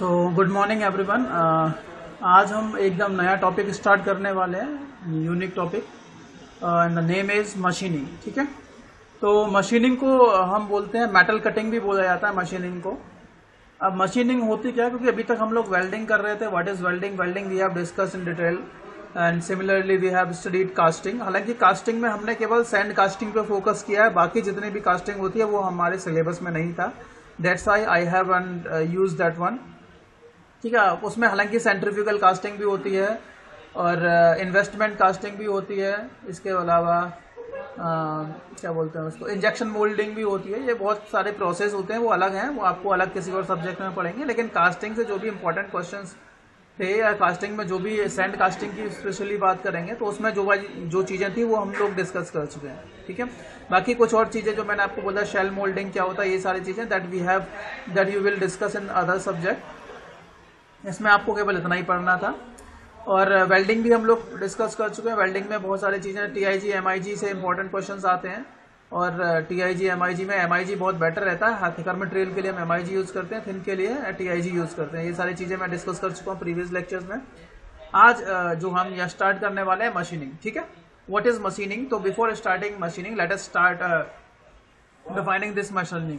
So good morning everyone आज हम एकदम नया टॉपिक स्टार्ट करने वाले हैं unique topic and the name is machining ठीक है? तो मशीनिंग को हम बोलते हैं मेटल कटिंग भी बोला जाता है मशीनिंग को. अब मशीनिंग होती क्या है? क्योंकि अभी तक हम लोग वेल्डिंग कर रहे थे. What is welding welding we have discuss in detail and similarly we have studied casting हालाँकि कास्टिंग में हमने केवल सैंड कास्टिंग पे फोकस किया है. बाकी जितनी भी कास्टिंग होती है, वो हमारे सिलेबस में नहीं था. That's I I have use that one ठीक है उसमें हालाँकि सेंट्रीफ्यूगल कास्टिंग भी होती है और इन्वेस्टमेंट uh, कास्टिंग भी होती है। इसके अलावा uh, क्या बोलते हैं उसको इंजेक्शन मोल्डिंग भी होती है। ये बहुत सारे प्रोसेस होते हैं वो अलग हैं वो आपको अलग किसी और सब्जेक्ट में पढ़ेंगे लेकिन कास्टिंग से जो भी इंपॉर्टेंट क्वेश्चन थे या कास्टिंग में जो भी सेंड कास्टिंग की स्पेशली बात करेंगे तो उसमें जो जो चीज़ें थी वो हम लोग डिस्कस कर चुके हैं ठीक है? बाकी कुछ और चीज़ें जो मैंने आपको बोला शेल मोल्डिंग क्या होता है ये सारी चीज़ें that we have that you will discuss in other subject इसमें आपको केवल इतना ही पढ़ना था। और वेल्डिंग भी हम लोग डिस्कस कर चुके हैं। वेल्डिंग में बहुत सारी चीज़ें टी आई जी एम आई जी से इंपॉर्टेंट क्वेश्चन आते हैं। और टी आई जी एम आई जी में एम आई जी बहुत बेटर रहता है। थिकर मटेरियल के लिए हम एम आई जी यूज़ करते हैं। थिन के लिए टी आई जी यूज़ करते हैं। ये सारी चीज़ें मैं डिस्कस कर चुका हूँ प्रीवियस लेक्चर्स में। आज जो हम यहाँ स्टार्ट करने वाले हैं मशीनिंग ठीक है? वट इज़ मशीनिंग तो before starting machining let's start defining this machining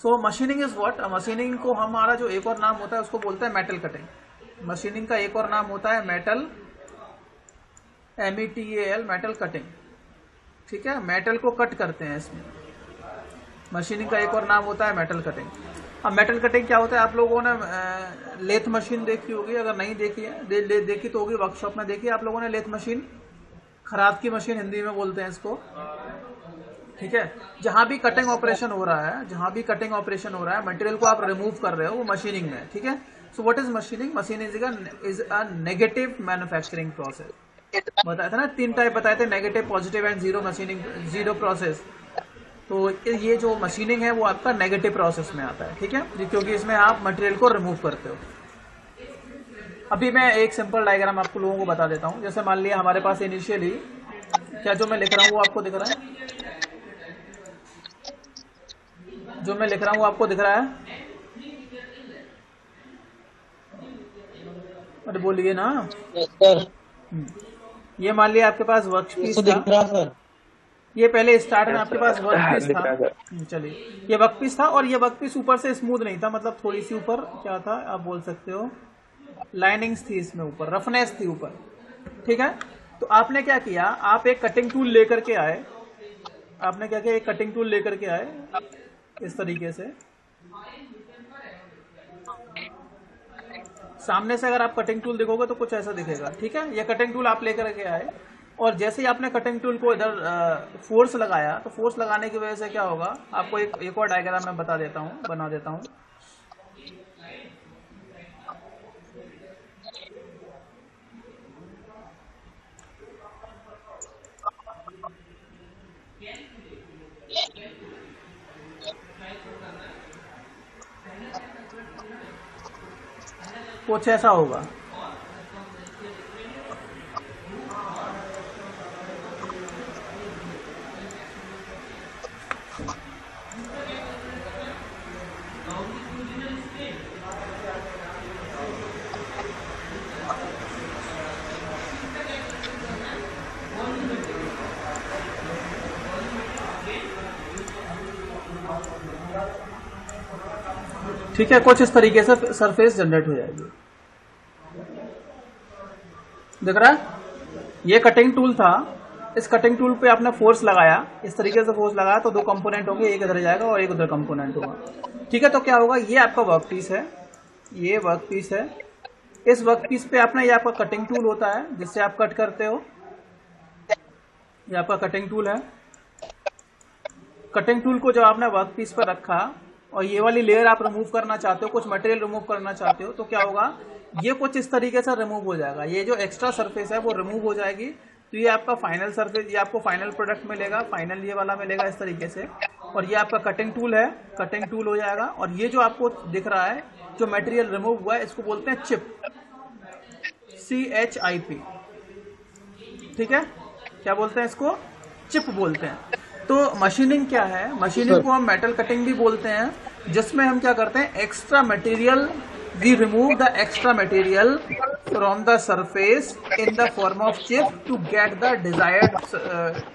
so machining is what machining को हमारा जो एक और नाम होता है उसको बोलते हैं मेटल कटिंग मशीनिंग का एक और नाम होता है metal M E T L metal cutting ठीक है? मेटल को कट करते हैं इसमें. मशीनिंग का एक और नाम होता है मेटल कटिंग अब मेटल कटिंग क्या होता है? आप लोगों ने लेथ मशीन देखी होगी अगर नहीं देखी है दे, दे, देखी तो होगी वर्कशॉप में देखी आप लोगों ने लेथ मशीन खराब की मशीन हिंदी में बोलते हैं इसको. ठीक है? जहाँ भी कटिंग ऑपरेशन हो रहा है, जहाँ भी कटिंग ऑपरेशन हो रहा है मटेरियल को आप रिमूव कर रहे हो वो मशीनिंग में, ठीक है? So what is machining machine is is a negative manufacturing process बताया था ना, तीन टाइप बताए थे negative positive and zero machining zero process तो ये जो मशीनिंग है वो आपका नेगेटिव प्रोसेस में आता है, ठीक है? क्योंकि इसमें आप मटेरियल को रिमूव करते हो। अभी मैं एक सिंपल डायग्राम आपको लोगों को बता देता हूँ। जैसे मान लिया हमारे पास इनिशियली क्या जो मैं लिख रहा हूँ वो आपको दिख रहा है? जो मैं लिख रहा हूँ आपको दिख रहा है? अरे बोलिए ना। हम्म। ये मान लिया आपके पास वर्क पीस था। ये पहले स्टार्ट में आपके पास वर्क पीस था। हम्म, चलिए। ये वर्क पीस था और ये वर्क पीस ऊपर से स्मूथ नहीं था मतलब थोड़ी सी ऊपर क्या था आप बोल सकते हो? लाइनिंग्स थी इसमें ऊपर रफनेस थी ऊपर। ठीक है? तो आपने क्या किया आप एक कटिंग टूल लेकर के आए। आपने क्या किया एक कटिंग टूल लेकर के आए। इस तरीके से। सामने से अगर आप कटिंग टूल देखोगे तो कुछ ऐसा दिखेगा, ठीक है? ये कटिंग टूल आप लेकर के आए और जैसे ही आपने कटिंग टूल को इधर फोर्स लगाया तो फोर्स लगाने की वजह से क्या होगा? आपको एक एक और डायग्राम मैं बता देता हूँ, बना देता हूँ। कुछ ऐसा होगा। ठीक है, कुछ इस तरीके से सरफेस जनरेट हो जाएगी। देख रहा है? ये कटिंग टूल था। इस कटिंग टूल पे आपने फोर्स लगाया। इस तरीके से फोर्स लगाया तो दो कंपोनेंट होंगे, एक इधर जाएगा और एक उधर कंपोनेंट होगा। ठीक है तो क्या होगा? ये आपका वर्क पीस है। ये वर्क पीस है। इस वर्क पीस पे आपने, ये आपका कटिंग टूल होता है, जिससे आप कट करते हो। ये आपका कटिंग टूल है। कटिंग टूल को जब आपने वर्क पीस पर रखा और ये वाली लेयर आप रिमूव करना चाहते हो, कुछ मटेरियल रिमूव करना चाहते हो तो क्या होगा? ये कुछ इस तरीके से रिमूव हो जाएगा। ये जो एक्स्ट्रा सरफेस है, वो रिमूव हो जाएगी। तो ये आपका फाइनल सरफेस ये आपको फाइनल प्रोडक्ट मिलेगा फाइनल ये वाला मिलेगा इस तरीके से। और ये आपका कटिंग टूल है कटिंग टूल हो जाएगा। और ये जो आपको दिख रहा है, जो मटेरियल रिमूव हुआ है, इसको बोलते हैं chip C H I P ठीक है? क्या बोलते हैं इसको? चिप बोलते हैं। तो मशीनिंग क्या है? मशीनिंग को हम मेटल कटिंग भी बोलते हैं जिसमें हम क्या करते हैं extra material we remove the extra material from the surface in the form of chip to get the desired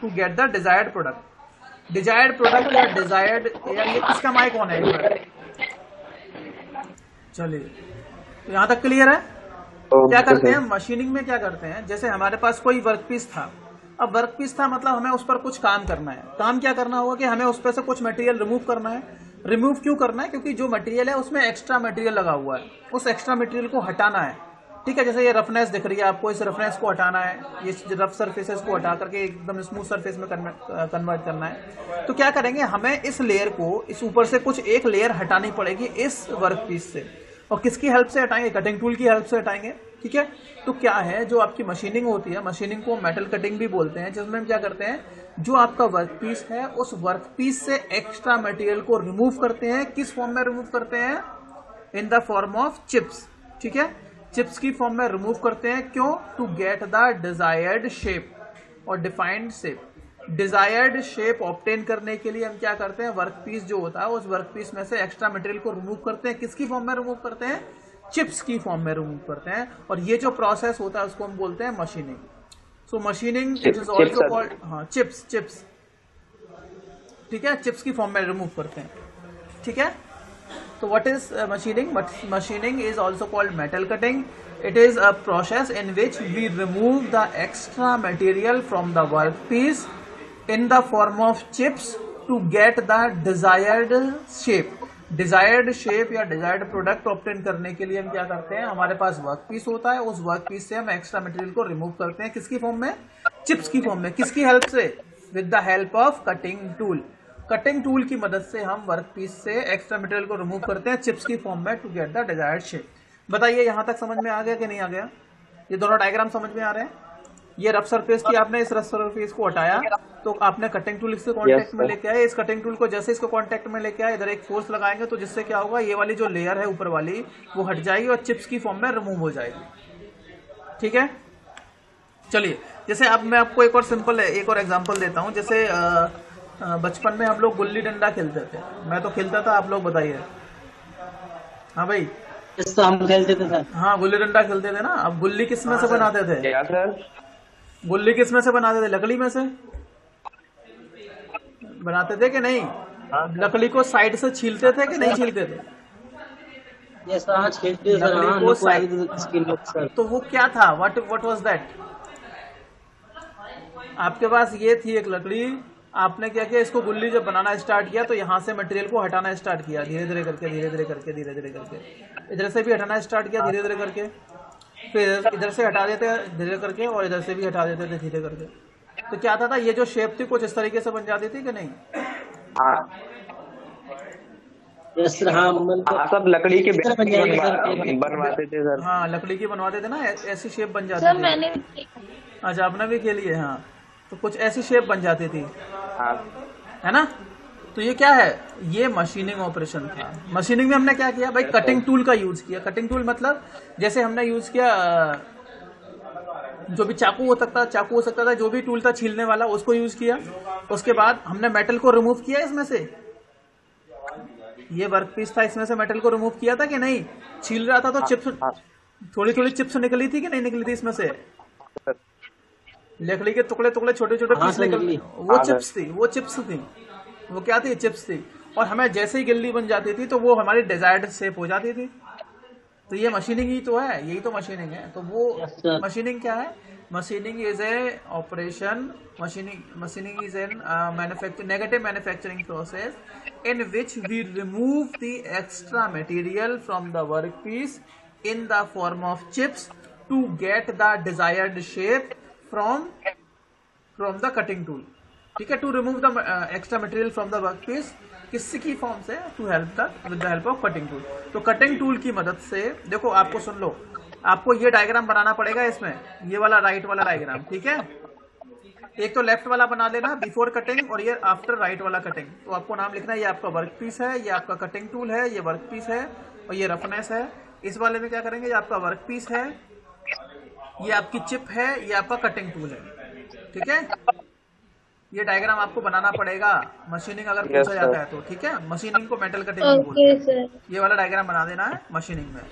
to get the desired product desired product या डिजायर्ड या किसका माइक कौन है चलिए तो यहाँ तक क्लियर है? क्या करते हैं मशीनिंग में क्या करते हैं जैसे हमारे पास कोई वर्कपीस था अब वर्क पीस था मतलब हमें उस पर कुछ काम करना है। काम क्या करना होगा कि हमें उस पर से कुछ मटेरियल रिमूव करना है। रिमूव क्यों करना है? क्योंकि जो मटेरियल है, उसमें एक्स्ट्रा मटेरियल लगा हुआ है। उस एक्स्ट्रा मटेरियल को हटाना है। ठीक है, जैसे ये रफनेस दिख रही है, आपको इस रफनेस को हटाना है। ये रफ सरफेसेस को हटा करके एकदम स्मूथ सरफेस में कन्वर्ट करना है। तो क्या करेंगे? हमें इस लेयर को, इस ऊपर से कुछ एक लेयर हटानी पड़ेगी इस वर्क पीस से। और किसकी हेल्प से हटाएँगे? कटिंग टूल की हेल्प से हटाएँगे। ठीक है? तो क्या है, जो आपकी मशीनिंग होती है मशीनिंग को मेटल कटिंग भी बोलते हैं, जिसमें हम क्या करते हैं, जो आपका वर्क पीस है, उस वर्क पीस से एक्स्ट्रा मटेरियल को रिमूव करते हैं। किस फॉर्म में रिमूव करते हैं? In the form of chips ठीक है? चिप्स की फॉर्म में रिमूव करते हैं, क्यों? To get the desired shape और defined shape desired shape obtain करने के लिए हम क्या करते हैं? वर्क पीस जो होता है, उस वर्क पीस में से एक्स्ट्रा मटेरियल को रिमूव करते हैं। किसकी फॉर्म में रिमूव करते हैं? चिप्स की फॉर्म में रिमूव करते हैं और ये जो प्रोसेस होता है उसको हम बोलते हैं machining so machining it is also called हाँ चिप्स चिप्स ठीक है? चिप्स की फॉर्म में रिमूव करते हैं. ठीक है? तो what is machining machining is also called metal cutting it is a process in which we remove the extra material from the workpiece in the form of chips to get the desired shape. Desired shape या desired product obtain करने के लिए हम क्या करते हैं? हमारे पास work piece होता है, उस वर्क पीस से हम एक्स्ट्रा मटेरियल को रिमूव करते हैं। किसकी फॉर्म में? चिप्स की फॉर्म में। किसकी हेल्प से? With the help of cutting tool cutting tool की मदद से हम वर्क पीस से एक्स्ट्रा मटेरियल को रिमूव करते हैं चिप्स की फॉर्म में to get the desired shape बताइए, यहाँ तक समझ में आ गया कि नहीं आ गया? ये दोनों डायग्राम समझ में आ रहे हैं? ये रफ सरफेस थी आपने इस रफ सरफेस को हटाया तो आपने कटिंग टूल इसके कांटेक्ट में लेके आए। इस कटिंग टूल को जैसे इसको कांटेक्ट में लेके आए इधर एक फोर्स लगाएँगे तो जिससे क्या होगा ये वाली जो लेयर है ऊपर वाली वो हट जाएगी और चिप्स की फॉर्म में रिमूव हो जाएगी। ठीक है? चलिए जैसे अब मैं आपको एक और सिंपल एक और एग्ज़ाम्पल देता हूँ। जैसे बचपन में हम लोग गुल्ली डंडा खेलते थे। मैं तो खेलता था आप लोग बताइए। हाँ भाई। तो हम खेलते थे हाँ गुल्ली डंडा खेलते थे ना? अब गुल्ली किसमें से बनाते थे? गुल्ली किसमें से बनाते थे? लकड़ी में से? बनाते थे कि नहीं? हाँ। लकड़ी को साइड से छीलते थे कि नहीं छीलते थे? हाँ, तो वो क्या था? व्हाट व्हाट वाज दैट आपके पास ये थी एक लकड़ी। आपने क्या किया? इसको गुल्ली जब बनाना स्टार्ट किया तो यहाँ से मटेरियल को हटाना स्टार्ट किया धीरे धीरे करके धीरे धीरे करके धीरे धीरे करके। इधर से भी हटाना स्टार्ट किया धीरे धीरे करके। फिर इधर से हटा देते धीरे करके और इधर से भी हटा देते थे धीरे करके। तो क्या था, था ये जो शेप थी कुछ इस तरीके से बन जाती थी कि नहीं? हाँ। हाँ सब लकड़ी के बनवाते थे सर। हाँ लकड़ी की बनवाते थे ना ऐसी शेप बन जाती थी। मैंने अच्छा आपने भी खेली है हाँ। तो कुछ ऐसी शेप बन जाती थी। हाँ। है ना? तो ये क्या है? ये मशीनिंग ऑपरेशन था। मशीनिंग में हमने क्या किया? भाई कटिंग टूल का यूज़ किया। कटिंग टूल मतलब जैसे हमने यूज़ किया जो भी चाकू हो सकता चाकू हो सकता था जो भी टूल था छीलने वाला उसको यूज़ किया। उसके बाद हमने मेटल को रिमूव किया इसमें से। ये वर्क पीस था इसमें से मेटल को रिमूव किया था कि नहीं? छील रहा था तो चिप्स थोड़ी थोड़ी चिप्स निकली थी कि नहीं निकली थी इसमें से? लकड़ी के टुकड़े टुकड़े छोटे छोटे पीस निकल वो चिप्स थी वो चिप्स थी। वो क्या थी? चिप्स थी। और हमें जैसे ही गिल्ली बन जाती थी तो वो हमारी डिजायर्ड शेप हो जाती थी। तो ये मशीनिंग ही तो है यही तो मशीनिंग है। तो वो मशीनिंग क्या है? Machining is a operation machining machining is an manufacture negative manufacturing process in which we remove the extra material from the work piece in the form of chips to get the desired shape from from the cutting tool ठीक है to remove the extra material from the work piece किसकी form से to help the with the help of cutting tool तो cutting tool की मदद से, देखो, आपको सुन लो, आपको ये डायग्राम बनाना पड़ेगा इसमें, ये वाला राइट वाला डायग्राम ठीक है? एक तो लेफ़्ट वाला बना लेना बिफोर कटिंग और ये आफ्टर राइट वाला कटिंग तो आपको नाम लिखना है, ये आपका वर्क पीस है, ये आपका कटिंग टूल है, ये वर्क पीस है और ये रफनेस है. इस वाले में क्या करेंगे, ये आपका वर्क पीस है, ये आपकी चिप है, ये आपका कटिंग टूल है, ठीक है? ये डायग्राम आपको बनाना पड़ेगा। मशीनिंग अगर Yes, पूछा जाता है तो ठीक है? मशीनिंग को मेटल कटिंग नहीं बोलते ओके सर ये वाला डायग्राम बना देना है मशीनिंग में।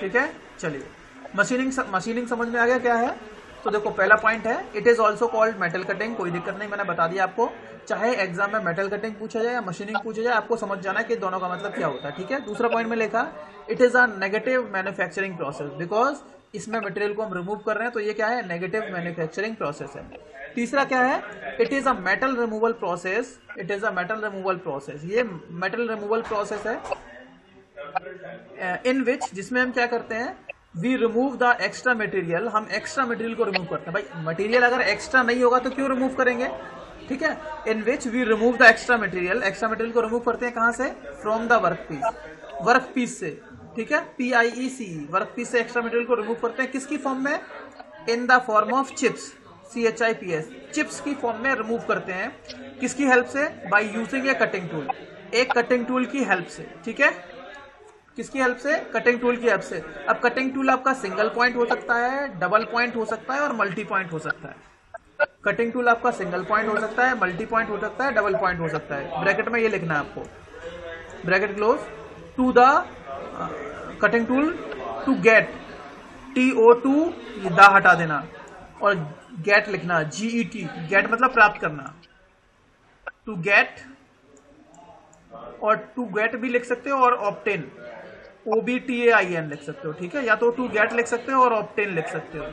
ठीक है? चलिए। मशीनिंग मशीनिंग समझ में आ गया क्या है? तो देखो पहला पॉइंट है it is also called metal cutting कोई दिक्कत नहीं मैंने बता दिया आपको। चाहे एग्ज़ाम में मेटल कटिंग पूछा जाए या मशीनिंग पूछा जाए आपको समझ जाना है कि दोनों का मतलब क्या होता है ठीक है? दूसरा पॉइंट में लिखा it is a negative manufacturing process because इसमें मटेरियल को हम रिमूव कर रहे हैं तो ये क्या है? नेगेटिव मैन्युफैक्चरिंग प्रोसेस है। तीसरा क्या है? It is a metal removal process it is a metal removal process ये मेटल रिमूवल प्रोसेस है इन विच जिसमें हम क्या करते हैं? We remove the extra material हम एक्स्ट्रा मटेरियल को रिमूव करते हैं। भाई मटेरियल अगर एक्स्ट्रा नहीं होगा तो क्यों रिमूव करेंगे? ठीक है? In which we remove the extra material extra material को रिमूव करते हैं कहाँ से? From the work piece work piece से। ठीक है? P I E C work piece से एक्स्ट्रा मटेरियल को रिमूव करते हैं किसकी फॉर्म में? In the form of chips C H I P S chips की फॉर्म में रिमूव करते हैं। किसकी हेल्प से? By using a cutting tool एक कटिंग टूल की हेल्प से, ठीक है? किसकी हेल्प से? कटिंग टूल की हेल्प से। अब कटिंग टूल आपका सिंगल पॉइंट हो सकता है डबल पॉइंट हो सकता है और मल्टी पॉइंट हो सकता है। कटिंग टूल आपका सिंगल पॉइंट हो सकता है मल्टी पॉइंट हो सकता है डबल पॉइंट हो सकता है। ब्रैकेट में ये लिखना है आपको। Bracket close to the cutting tool to get T O to the हटा देना। और गेट लिखना जीई टी गेट मतलब प्राप्त करना। टू गेट और टू गेट भी लिख सकते हो और obtain O B T A I N लिख सकते हो, ठीक है? या तो टू गेट लिख सकते हो और ऑप्टेन लिख सकते हो।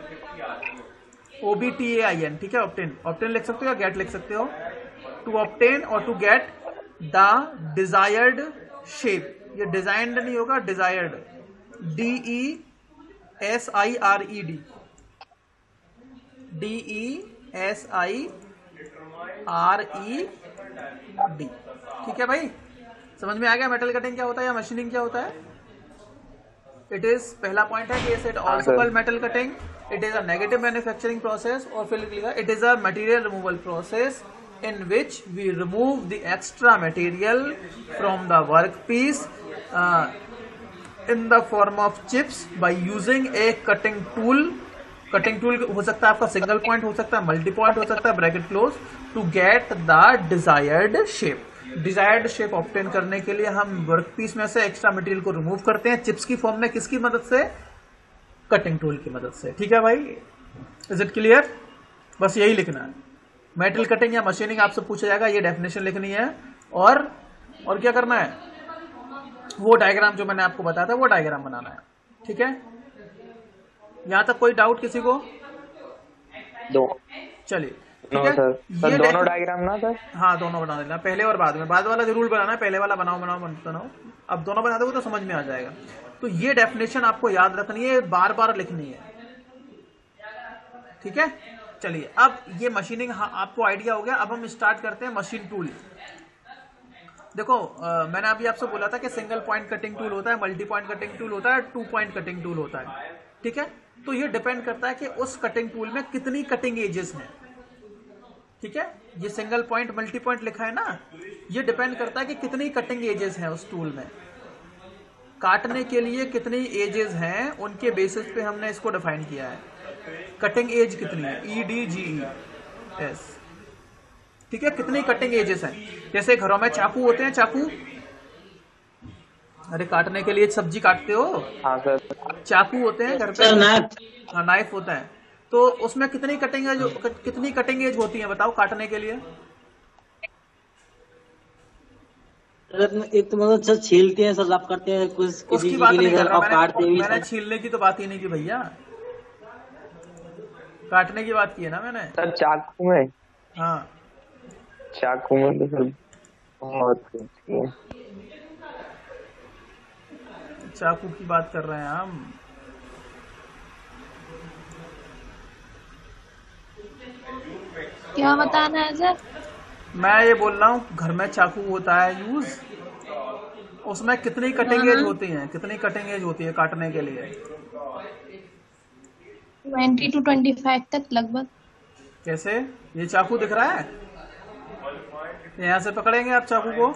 O B T A I N ठीक है? ऑप्टेन ऑप्टेन लिख सकते हो या गेट लिख सकते हो। टू ऑप्टेन और to get the desired shape ये डिजाइंड नहीं होगा desired D E S I R E D D E S I R E D ठीक है भाई? समझ में आ गया मेटल कटिंग क्या होता है या मशीनिंग क्या होता है? इट इज़ पहला पॉइंट है कि it also. Called metal cutting it is a negative manufacturing process और फिर लिखा it is a material removal process in which we remove the extra material from the workpiece uh, in the form of chips by using a cutting tool. Cutting tool हो सकता है आपका single point हो सकता है multi point हो सकता है bracket close to get the desired shape desired shape obtain करने के लिए हम वर्क पीस में से एक्स्ट्रा मटेरियल को रिमूव करते हैं चिप्स की फॉर्म में किसकी मदद से? कटिंग टूल की मदद से। ठीक है भाई? इज़ इट क्लियर बस यही लिखना है। मेटल कटिंग या मशीनिंग आपसे पूछा जाएगा, ये डेफिनेशन लिखनी है। और और क्या करना है? वो डायग्राम जो मैंने आपको बताया था, वो डायग्राम बनाना है। ठीक है? यहाँ तक कोई डाउट किसी को? दो। चलिए नो है? सर सर दोनों डायग्राम ना सर हाँ दोनों बना देना। पहले और बाद में। बाद वाला ज़रूर बनाना है पहले वाला बनाओ बनाओ बनाओ। अब दोनों बना दोगे तो समझ में आ जाएगा। तो ये डेफिनेशन आपको याद रखनी है बार बार लिखनी है। ठीक है? चलिए अब ये मशीनिंग हाँ, आपको आइडिया हो गया। अब हम स्टार्ट करते हैं मशीन टूल देखो अ, मैंने अभी आपसे बोला था कि सिंगल पॉइंट कटिंग टूल होता है मल्टी पॉइंट कटिंग टूल होता है टू पॉइंट कटिंग टूल होता है। ठीक है? तो ये डिपेंड करता है कि उस कटिंग टूल में कितनी कटिंग एजेस हैं। ठीक है? ये सिंगल पॉइंट मल्टी पॉइंट लिखा है ना? ये डिपेंड करता है कि कितनी कटिंग एजेस हैं उस टूल में। काटने के लिए कितनी एजेस हैं, उनके बेसिस पे हमने इसको डिफाइन किया है। कटिंग एज कितनी है? ई डी जी एस ठीक है? कितनी कटिंग एजेस हैं? जैसे घरों में चाकू होते हैं, चाकू? अरे काटने के लिए सब्ज़ी काटते हो? हाँ सर। चाकू होते हैं घर पे? नाइफ। हाँ नाइफ होता है। तो उसमें कितनी कटिंग एज कितनी कटिंग एज होती है बताओ काटने के लिए? एक तो मतलब सर छीलते हैं सर साफ़ करते हैं कुछ उसकी बात नहीं कर रहा काटते मैंने मैंने छीलने की तो बात ही नहीं की भैया। काटने की बात की है ना मैंने? सर चाकू में। हाँ। चाकू में तो सर बहुत कुछ है। चाकू की बात कर रहे हैं हम। क्या बताना है सर? मैं ये बोल रहा हूँ घर में चाकू होता है यूज़ उसमें कितनी कटिंग एज होती है? कितनी कटिंग एज होती है काटने के लिए? ट्वेंटी टू ट्वेंटी फाइव तक लगभग। कैसे? ये चाकू दिख रहा है? यहाँ से पकड़ेंगे आप चाकू को?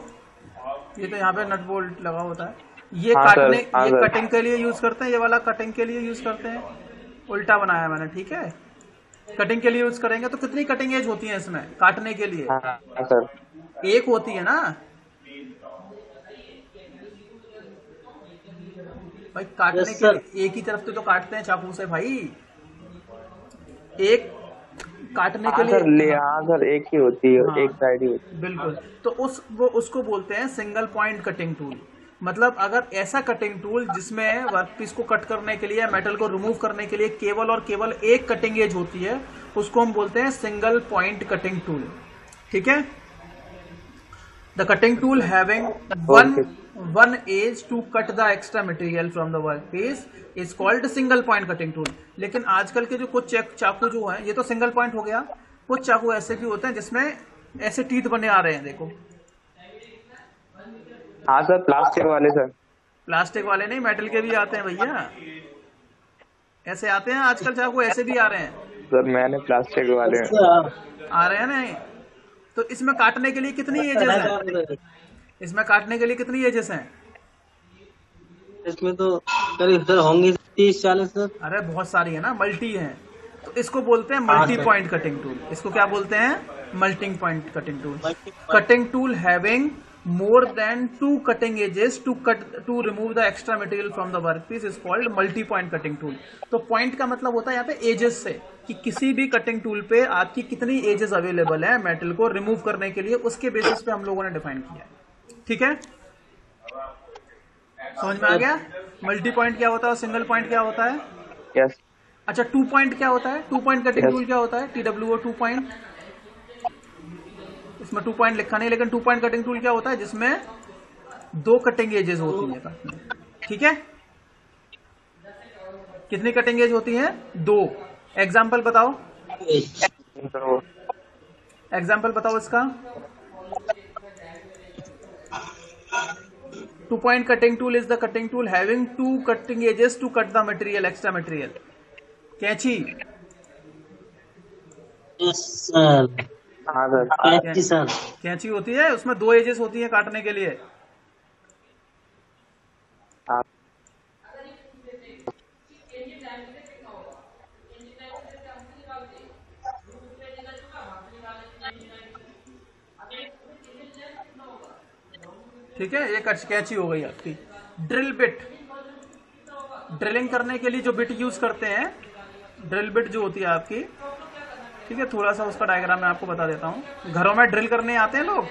ये तो यहाँ पे नट बोल्ट लगा होता है। ये हाँ सर, काटने हाँ ये सर। कटिंग के लिए यूज़ करते हैं ये वाला कटिंग के लिए यूज़ करते हैं? उल्टा बनाया मैंने ठीक है? कटिंग के लिए यूज़ करेंगे तो कितनी कटिंग एज होती है इसमें काटने के लिए? हाँ हाँ, सर। एक होती है ना? भाई काटने Yes, के लिए एक ही तरफ़ से तो काटते हैं चाकू से भाई। एक काटने के हाँ सर ले लिए हाँ सर एक ही होती है हाँ। एक साइड ही होती बिल्कुल। तो उस वो उसको बोलते हैं सिंगल पॉइंट कटिंग टूल मतलब अगर ऐसा कटिंग टूल जिसमें वर्कपीस को कट करने के लिए मेटल को रिमूव करने के लिए केवल और केवल एक कटिंग एज होती है उसको हम बोलते हैं सिंगल पॉइंट कटिंग टूल ठीक है? The cutting tool having one one edge to cut the extra material from the work piece is called single point cutting tool लेकिन आजकल के जो कुछ चाकू जो है ये तो सिंगल पॉइंट हो गया। कुछ चाकू ऐसे भी होते हैं जिसमें ऐसे टीथ बने आ रहे हैं देखो। हाँ सर प्लास्टिक वाले सर। प्लास्टिक वाले नहीं मेटल के भी आते हैं भैया। ऐसे आते हैं आजकल चाकू ऐसे भी आ रहे हैं। सर मैंने प्लास्टिक वाले। आ रहे हैं नहीं? तो इसमें काटने के लिए कितनी एजेस हैं? इसमें काटने के लिए कितनी एजेस हैं? इसमें तो करीब सर होंगी तीस चालीस सर। अरे बहुत सारी है ना मल्टी है। तो इसको बोलते हैं मल्टी। पॉइंट कटिंग टूल इसको क्या बोलते हैं? Multi point cutting tool cutting tool having more than two cutting edges to cut to remove the extra material from the work piece is called multi point cutting tool तो point का मतलब होता है यहाँ पे एजेस से कि किसी भी कटिंग टूल पे आपकी कितनी एजेस अवेलेबल है मेटल को रिमूव करने के लिए उसके बेसिस पे हम लोगों ने डिफाइन किया है। ठीक है? समझ में आ गया? मल्टी पॉइंट क्या होता है और सिंगल पॉइंट क्या होता है? यस अच्छा टू पॉइंट क्या होता है? Two point cutting Yes. Tool क्या होता है? T W O two point इसमें टू पॉइंट लिखा नहीं, लेकिन टू पॉइंट कटिंग टूल क्या होता है, जिसमें दो कटिंग एजेस होती है। ठीक है? कितनी कटिंग एज होती है? दो। एग्ज़ाम्पल बताओ। एग्ज़ाम्पल बताओ इसका। Two point cutting tool is the cutting tool having two cutting edges to cut the material extra material कैची? कैंची होती है उसमें दो एजेस होती है काटने के लिए। ठीक है ये कैंची हो गई आपकी। ड्रिल बिट ड्रिलिंग करने के लिए जो बिट यूज़ करते हैं ड्रिल बिट जो होती है आपकी ठीक है थोड़ा सा उसका डायग्राम मैं आपको बता देता हूँ। घरों में ड्रिल करने आते हैं लोग?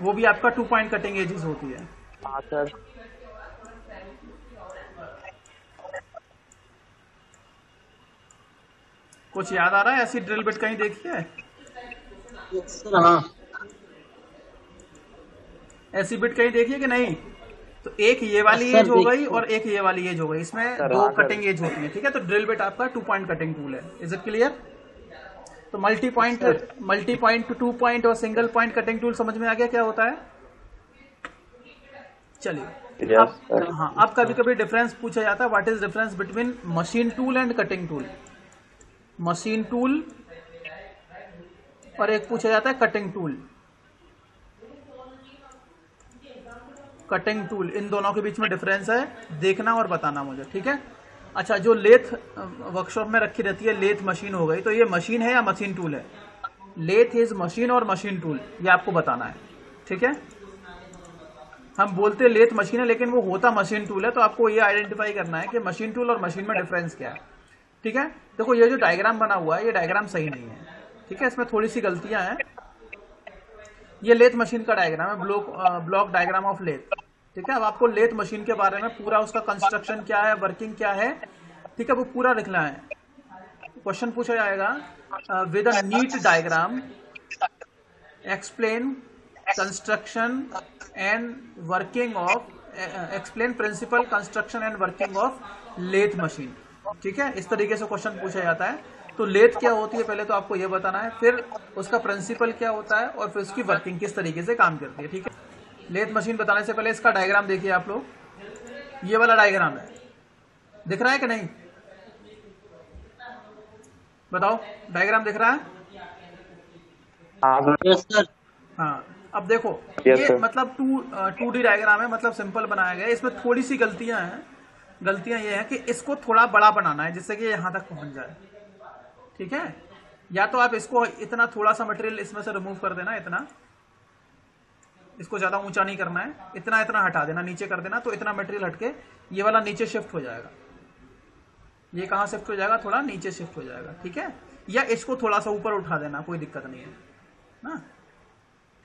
वो भी आपका टू पॉइंट कटिंग एजेस होती है। हाँ सर कुछ याद आ रहा है? ऐसी ड्रिल बिट कहीं देखी है? हाँ। ऐसी बिट कहीं देखी है कि नहीं? तो एक ये वाली एज हो गई और एक ये वाली एज हो गई। इसमें दो हाँ, कटिंग एज होती है ठीक है? तो ड्रिल बिट आपका टू पॉइंट कटिंग टूल है। इज़ इट क्लियर तो multi point multi point two point और सिंगल पॉइंट कटिंग टूल समझ में आ गया क्या होता है? चलिए। अब हाँ अब कभी कभी डिफरेंस पूछा जाता है what is difference between machine tool and cutting tool machine tool और एक पूछा जाता है कटिंग टूल कटिंग टूल इन दोनों के बीच में डिफरेंस है। देखना और बताना मुझे, ठीक है? अच्छा जो लेथ वर्कशॉप में रखी रहती है लेथ मशीन हो गई तो ये मशीन है या मशीन टूल है? लेथ इज़ मशीन और मशीन टूल ये आपको बताना है, ठीक है? हम बोलते लेथ मशीन है, लेकिन वो होता मशीन टूल है तो आपको ये आइडेंटिफाई करना है कि मशीन टूल और मशीन में डिफरेंस क्या है, ठीक है? देखो, ये जो डायग्राम बना हुआ है, ये डायग्राम सही नहीं है, ठीक है? इसमें थोड़ी सी गलतियाँ हैं। ये लेथ मशीन का डायग्राम है block block diagram of lathe ठीक है, अब आपको लेथ मशीन के बारे में पूरा उसका कंस्ट्रक्शन क्या है वर्किंग क्या है, ठीक है, वो पूरा लिखना है। क्वेश्चन पूछा जाएगा with a neat diagram explain construction and working of explain principle construction and working of lathe machine ठीक है? इस तरीके से क्वेश्चन पूछा जाता है। तो लेथ क्या होती है, पहले तो आपको यह बताना है, फिर उसका प्रिंसिपल क्या होता है, और फिर उसकी वर्किंग किस तरीके से काम करती है, ठीक है? लेथ मशीन बताने से पहले इसका डायग्राम देखिए आप लोग। ये वाला डायग्राम है। दिख रहा है कि नहीं? बताओ डायग्राम दिख रहा है? हाँ सर हाँ अब देखो Yes, ये sir. मतलब टू टू डी डायग्राम है मतलब सिंपल बनाया गया इसमें थोड़ी सी गलतियाँ हैं। गलतियाँ ये है कि इसको थोड़ा बड़ा बनाना है जिससे कि यहाँ तक पहुँच जाए। ठीक है? या तो आप इसको इतना थोड़ा सा मटेरियल इसमें से रिमूव कर देना इतना। इसको ज़्यादा ऊँचा नहीं करना है, इतना इतना हटा देना, नीचे कर देना तो इतना मटेरियल हटके ये वाला नीचे शिफ्ट हो जाएगा। ये कहाँ शिफ्ट हो जाएगा? थोड़ा नीचे शिफ्ट हो जाएगा, ठीक है? या इसको थोड़ा सा ऊपर उठा देना, कोई दिक्कत नहीं है, ना?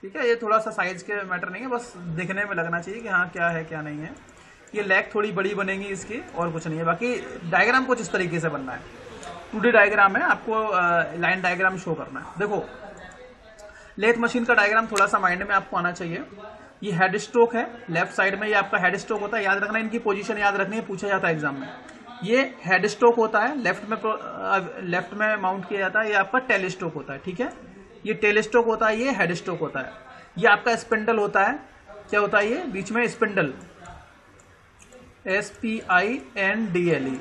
ठीक है? ये थोड़ा सा साइज़ के मैटर नहीं है, बस दिखने में लगना चाहिए कि हाँ क्या है, क्या नहीं है। ये लेग थोड़ी बड़ी बनेगी इसकी, और कुछ नहीं है। बाकी डायग्राम कुछ इस तरीके से बनना है। टू डायग्राम है, आपको लाइन डायग्राम शो करना है। देखो लेथ मशीन का डायग्राम थोड़ा सा माइंड में आपको आना चाहिए। ये हेड स्ट्रोक है लेफ़्ट साइड में ये आपका हेड स्ट्रोक होता है। याद रखना, इनकी पोजीशन याद रखनी है, पूछा जाता है एग्ज़ाम में। ये हेड स्ट्रोक होता है लेफ़्ट में लेफ़्ट में माउंट किया जाता है, ये आपका टेल स्ट्रोक होता है, ठीक है? ये टेल स्ट्रोक होता है, ये हेड स्ट्रोक होता है। ये आपका स्पिंडल होता है, क्या होता है ये? बीच में spindle S P I N D L E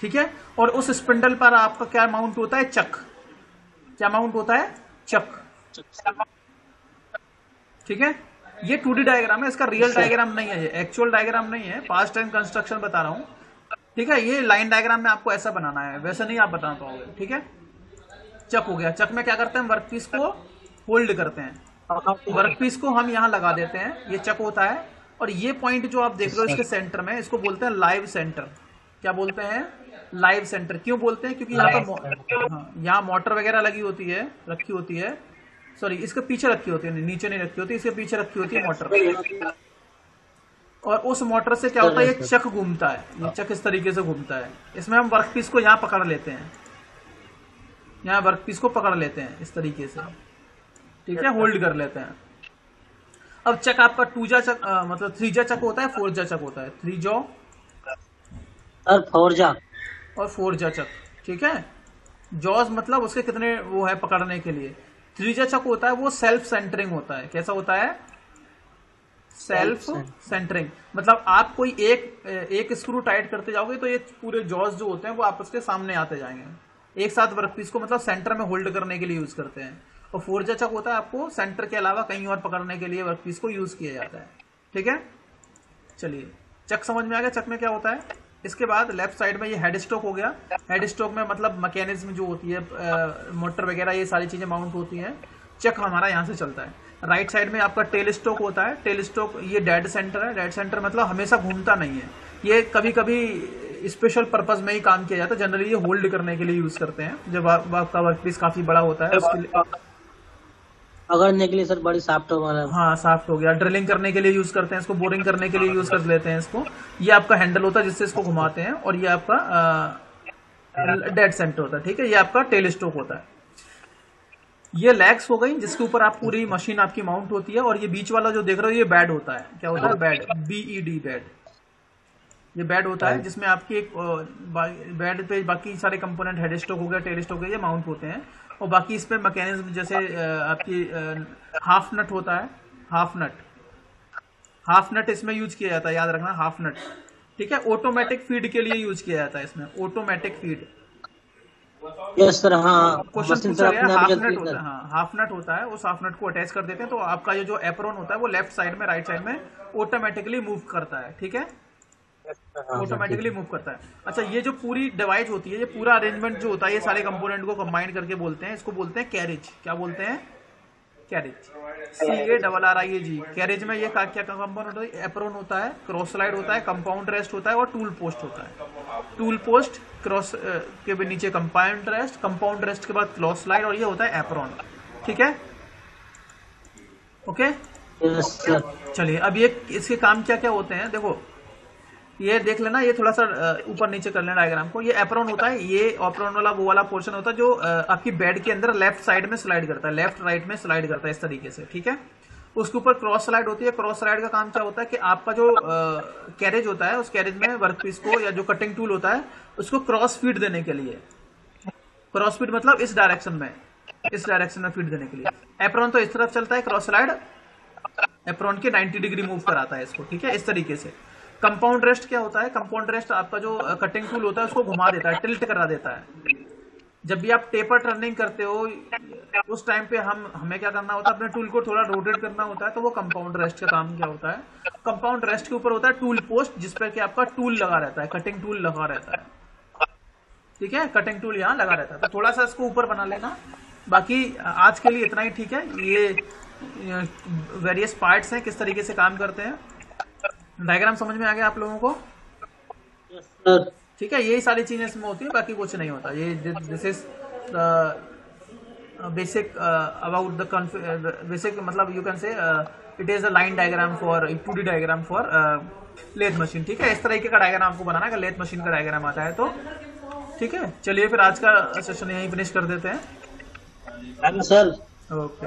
ठीक है? और उस स्पिंडल पर आपका क्या माउंट होता है? चक। क्या माउंट होता है? चक। ठीक है? ये टू डी डायग्राम है इसका रियल डायग्राम नहीं है ये एक्चुअल डायग्राम नहीं है पास्ट टाइम कंस्ट्रक्शन बता रहा हूँ। ठीक है? ये लाइन डायग्राम में आपको ऐसा बनाना है वैसे नहीं आप बता पाओगे ठीक है? चक हो गया। चक में क्या करते हैं वर्क पीस को होल्ड करते हैं। वर्क पीस को हम यहाँ लगा देते हैं ये चक होता है। और ये पॉइंट जो आप देख रहे हो इसके सेंटर में इसको बोलते हैं लाइव सेंटर क्या बोलते हैं? Live centre. क्यों बोलते हैं? क्योंकि यहाँ पर हाँ, यहाँ मोटर वगैरह लगी होती है रखी होती है। सॉरी इसके पीछे रखी होती है नीचे नहीं रखी होती इसके पीछे रखी होती है मोटर। और उस मोटर से क्या होता है ये चक घूमता है ये चक इस तरीके से घूमता है। इसमें हम वर्क पीस को यहाँ पकड़ लेते हैं। यहाँ वर्क पीस को पकड़ लेते हैं इस तरीके से। ठीक है होल्ड कर लेते हैं। अब चक आपका टू जा चक आ, मतलब थ्री जा चक होता है फोर जा चक होता है। थ्री जो सर फोरजा और फोर जा चक ठीक है? जॉज मतलब उसके कितने वो है पकड़ने के लिए। थ्री जा चक होता है, वो सेल्फ सेंटरिंग होता है। कैसा होता है? सेल्फ सेंटरिंग मतलब आप कोई एक एक स्क्रू टाइट करते जाओगे तो ये पूरे जॉज जो होते हैं, वो आपस के सामने आते जाएँगे। एक साथ वर्कपीस को मतलब सेंटर में होल्ड करने के लिए यूज़ करते हैं। और फोर चक होता है आपको सेंटर के अलावा कहीं और पकड़ने के लिए वर्कपीस को यूज़ किया जाता है। ठीक है? चलिए। चक समझ में आ गया? चक में क्या होता है? इसके बाद लेफ़्ट साइड में ये हेड स्ट्रोक हो गया। हेड स्ट्रोक में मतलब मैकेनिज्म जो होती है मोटर वगैरह ये सारी चीज़ें माउंट होती हैं। चक हमारा यहाँ से चलता है। राइट साइड में आपका टेल स्ट्रोक होता है। टेल स्ट्रोक ये डेड सेंटर है। डेड सेंटर मतलब हमेशा घूमता नहीं है। ये कभी कभी स्पेशल पर्पज में ही काम किया जाता है। जनरली ये होल्ड करने के लिए यूज़ करते हैं। जब आप, वर्क पीस काफ़ी बड़ा होता है उसके लिए पकड़ने के लिए सर बड़ी सॉफ्ट वाला हाँ सॉफ्ट हो गया। ड्रिलिंग करने के लिए यूज़ करते हैं इसको, बोरिंग करने के लिए यूज़ कर लेते हैं इसको। ये आपका हैंडल होता है जिससे इसको घुमाते हैं और ये आपका डेड सेंटर होता है, ठीक है? ये आपका टेल स्ट्रोक होता है। ये लेग्स हो गई, जिसके ऊपर आप पूरी मशीन आपकी माउंट होती है और ये बीच वाला जो देख रहे हो, ये बैड होता है। क्या होता है? Bed B E D bed. ये बैड होता है, जिसमें आपकी एक बैड पे बाकी सारे कंपोनेंट, हेड स्टोक हो गया, टेल स्टोक हो गया, ये माउंट होते हैं। और बाकी इसमें मैकेनिज्म जैसे आपकी हाफ़ नट होता है हाफ़ नट हाफ़ नट इसमें यूज़ किया जाता है याद रखना हाफ़ नट ठीक है? ऑटोमेटिक फ़ीड के लिए यूज़ किया जाता है इसमें ऑटोमेटिक फ़ीड यस सर हाँ क्वेश्चन पूछा गया हाफ़ नट होता है है हाँ हाफ़ नट होता है उस हाफ़ नट को अटैच कर देते हैं तो आपका ये जो एप्रोन होता है वो लेफ़्ट साइड में राइट साइड में ऑटोमेटिकली मूव करता है ठीक है? ऑटोमेटिकली मूव करता है। अच्छा ये जो पूरी डिवाइस होती है ये पूरा अरेंजमेंट जो होता है ये सारे कंपोनेंट को कंबाइन करके बोलते हैं इसको बोलते हैं कैरेज क्या बोलते हैं? Carriage C A double R I A G carriage में ये क्या क्या कंपोनेंट होता है? एप्रोन होता है क्रॉस स्लाइड होता है कंपाउंड रेस्ट होता है और टूल पोस्ट होता है। टूल पोस्ट क्रॉस के भी नीचे कंपाउंड रेस्ट कंपाउंड रेस्ट के बाद क्रॉस स्लाइड और ये होता है एप्रोन ठीक है? ओके यस सर चलिए अब ये इसके काम क्या क्या होते हैं? देखो ये देख लेना, ये थोड़ा सा ऊपर नीचे कर लेना डायग्राम को। ये एप्रोन होता है, ये एप्रोन वाला, वो वाला पोर्शन होता है जो आपकी बेड के अंदर लेफ़्ट साइड में स्लाइड करता है लेफ़्ट राइट में स्लाइड करता है इस तरीके से, ठीक है? उसके ऊपर क्रॉस स्लाइड होती है। क्रॉस स्लाइड का काम क्या होता है कि आपका जो कैरेज होता है, उस कैरेज में वर्क पीस को या जो कटिंग टूल होता है, उसको क्रॉस फ़ीड देने के लिए। क्रॉस फ़ीड मतलब इस डायरेक्शन में, इस डायरेक्शन में फ़ीड देने के लिए। एप्रोन तो इस तरफ़ चलता है क्रॉस स्लाइड एप्रोन के 90 डिग्री मूव कराता है इसको, ठीक है? इस तरीके से। कंपाउंड रेस्ट क्या होता है? कंपाउंड रेस्ट आपका जो कटिंग टूल होता है, उसको घुमा देता है टिल्ट करा देता है। जब भी आप टेपर टर्निंग करते हो, उस टाइम पे हम, हमें क्या करना होता है? अपने टूल को थोड़ा रोटेट करना होता है तो वो कंपाउंड रेस्ट का काम क्या होता है? कंपाउंड रेस्ट के ऊपर होता है टूल पोस्ट जिस पर कि आपका टूल लगा रहता है कटिंग टूल लगा रहता है। ठीक है? कटिंग टूल यहाँ लगा रहता है। तो थोड़ा सा इसको ऊपर बना लेना। बाकी, आज के लिए इतना ही ठीक है। ये वेरियस पार्ट्स हैं, किस तरीके से काम करते हैं। डायग्राम समझ में आ गया आप लोगों को? सर ठीक है यही सारी चीज़ें इसमें होती है बाकी कुछ नहीं होता। ये this is basic about the basic मतलब you can say it is a line diagram for two D diagram for lathe machine ठीक है? इस तरीके का डायग्राम आपको बनाना है लेथ मशीन का डायग्राम आता है तो। ठीक है चलिए फिर आज का सेशन यहीं फिनिश कर देते हैं। Sir okay